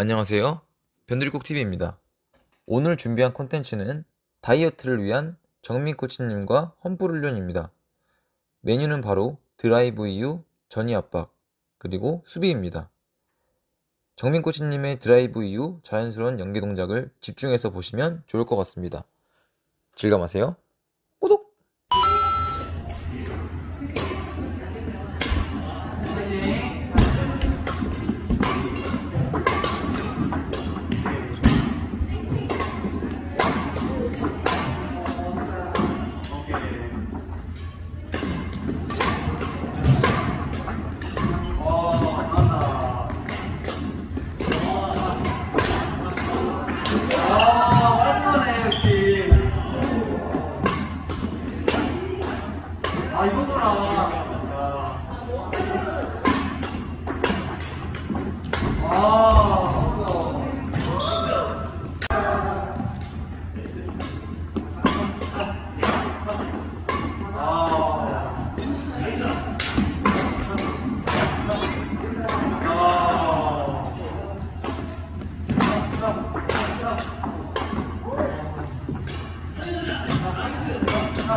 안녕하세요. 변들국TV입니다. 오늘 준비한 콘텐츠는 다이어트를 위한 정민 코치님과 험불훈련입니다. 메뉴는 바로 드라이브 이후 전위 압박, 그리고 수비입니다. 정민 코치님의 드라이브 이후 자연스러운 연계 동작을 집중해서 보시면 좋을 것 같습니다. 즐감하세요.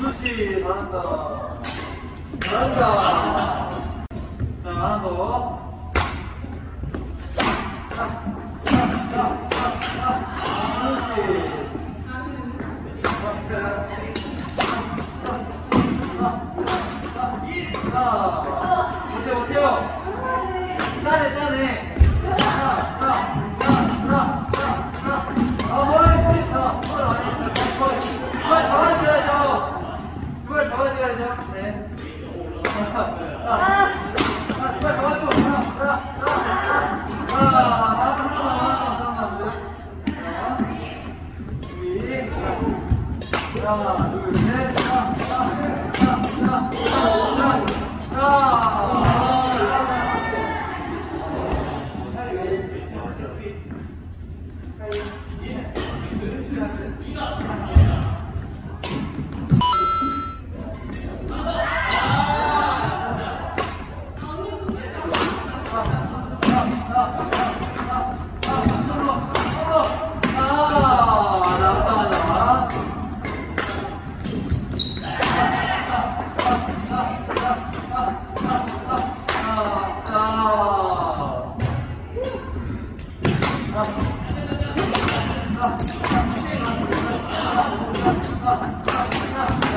그렇지, 잘한다. 잘한다. 자, 하나 더. 그렇지. 하나, 하나, 하나,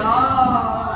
아,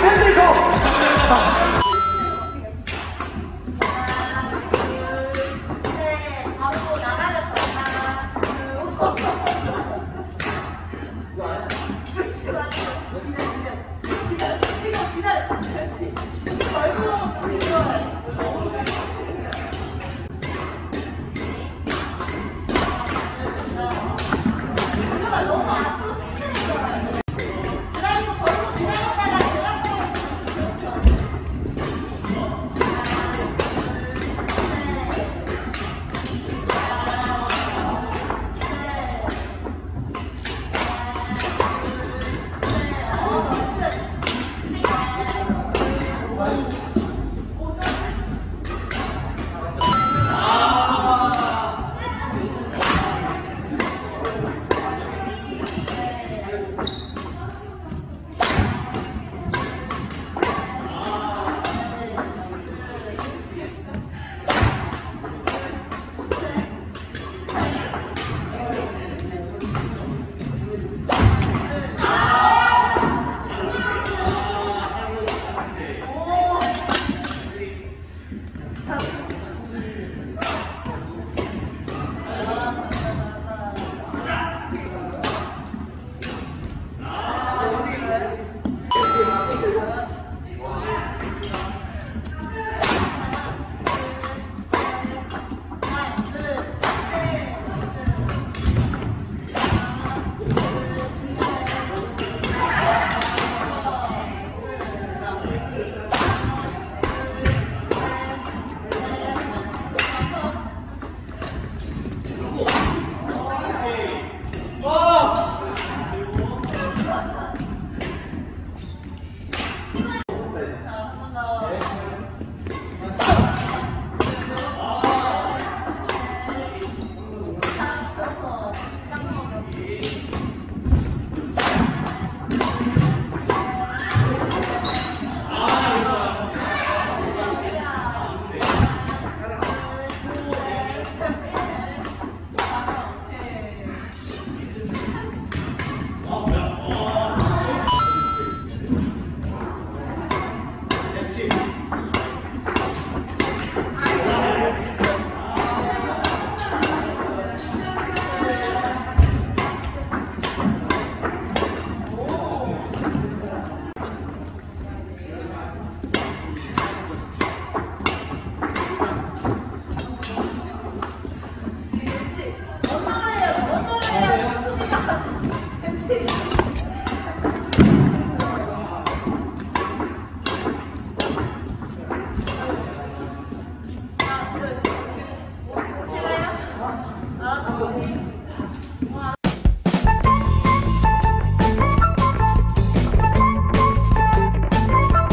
팬들이 서!